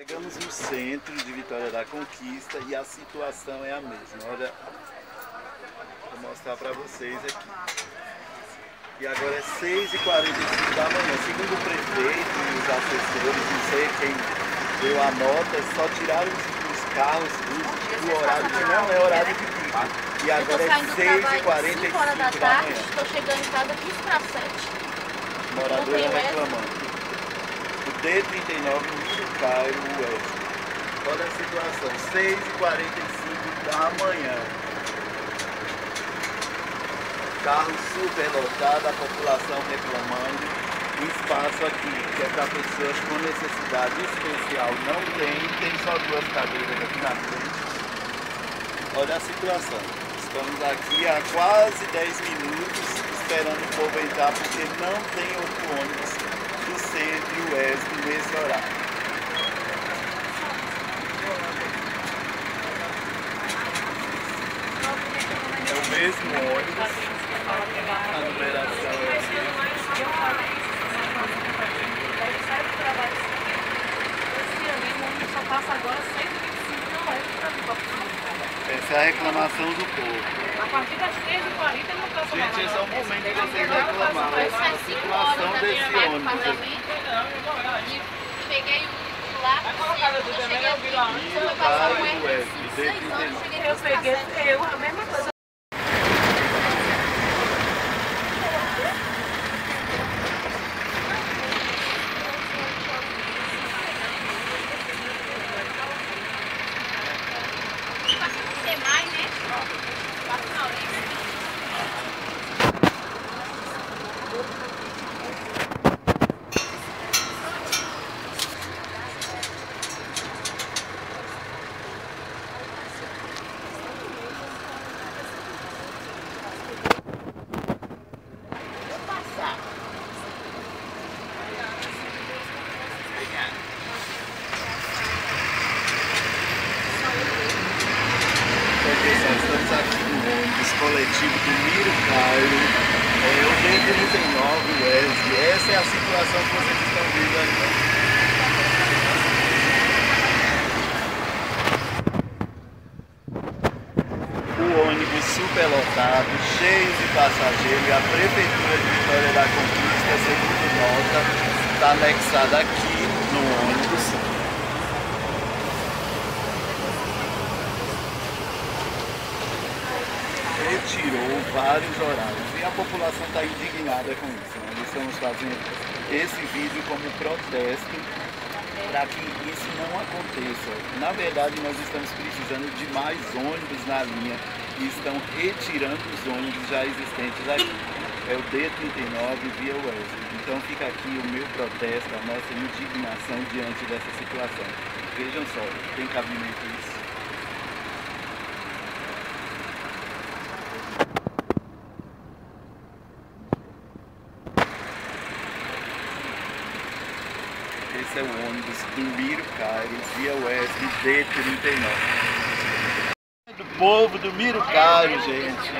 Chegamos no centro de Vitória da Conquista e a situação é a mesma. Olha, vou mostrar para vocês aqui. E agora é 6h45 da manhã. Segundo o prefeito e os assessores, não sei quem deu a nota, só tiraram os carros do, do horário que não é horário de pico. E agora é 6h45 da, da manhã. Estou chegando em casa 15 para 7. Moradores reclamando. D39 Miro Cairo Oeste. Olha a situação, 6h45 da manhã. Carro super lotado, a população reclamando. O espaço aqui, que é para pessoas com necessidade especial, não tem, tem só duas cadeiras aqui na frente. Olha a situação. Estamos aqui há quase 10 minutos esperando o povo entrar porque não tem outro ônibus centro e o ESB nesse horário. É o mesmo ônibus, a numeração é a Essa é a reclamação do povo. A partir das 13h40 não passa mais. Gente, esse é o momento de vocês reclamarem. É a situação desse ônibus aqui. Peguei o lá, eu cheguei aqui, foi passar um R 6 horas, cheguei Eu peguei, eu, a mesma coisa. Estamos aqui no ônibus coletivo do Miro Caio, é, o D39 Wesley. Essa é a situação que vocês estão vendo aqui. O ônibus superlotado, cheio de passageiros a Prefeitura de Vitória da Conquista, segundo nota, está anexada aqui no ônibus retirou vários horários e a população está indignada com isso. Né? Nós estamos fazendo esse vídeo como protesto para que isso não aconteça. Na verdade, nós estamos precisando de mais ônibus na linha e estão retirando os ônibus já existentes aqui. É o D39 via Wesley. Então fica aqui o meu protesto, a nossa indignação diante dessa situação. Vejam só, tem cabimento isso? Esse é o ônibus do Miro Cairo, via Wesley D39. Do povo do Miro Cairo, gente.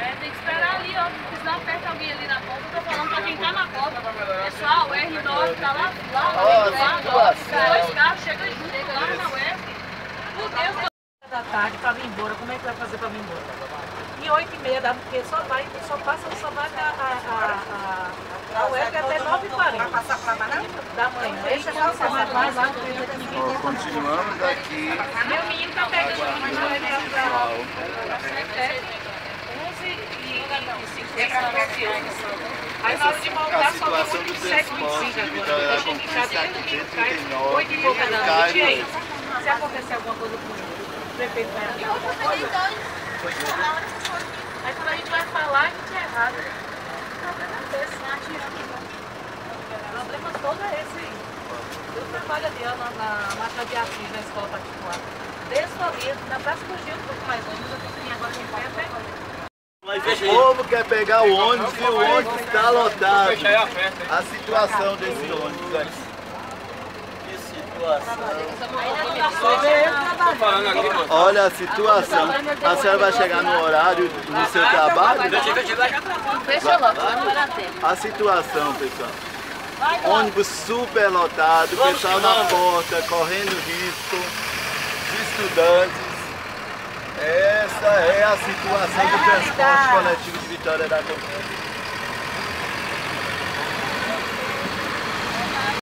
É, tem que esperar ali, ó. Se não aperta alguém ali na porta, eu tô falando pra quem tá na porta. Pessoal, o R9 tá lá, lá, lá, Ó, lá. Dois carros chegam junto lá na UF. Meu Deus, da tarde pra vir embora, como é que vai fazer pra vir embora? E 8 e meia da porque só vai, só passa, só vai a, a, a, a, 9h40 da manhã. Deixa eu passar mais lá, lá, continuamos aqui. Meu menino tá pegando, não Pessoal, É, 11 e 57 anos. Aí na hora de a voltar, só tem do 27, transporte 25 de agora. Da Eu em casa Conquista desde aqui, domingo, cai D39, 8 e pouca noite. E aí? Se acontecer alguma coisa com o prefeito vai aqui, Aí quando a gente vai falar, a gente é errado. O problema é esse, né? O problema todo é esse aí. Eu trabalho ali na, na máquina de na escola particular. Desço ali, na Praça do Gil, um pouco mais longe, eu tenho agora em pé até agora. o povo quer pegar o ônibus e o ônibus está lotado. A situação desse ônibus aqui. Que situação. Olha a situação. A senhora vai chegar no horário do seu trabalho? Deixa logo, não vai dar tempo. A situação, pessoal. Vai, ônibus super lotado, Vamos pessoal na vamos. porta, correndo risco, estudantes. Essa é a situação É a do transporte coletivo de Vitória da Conquista.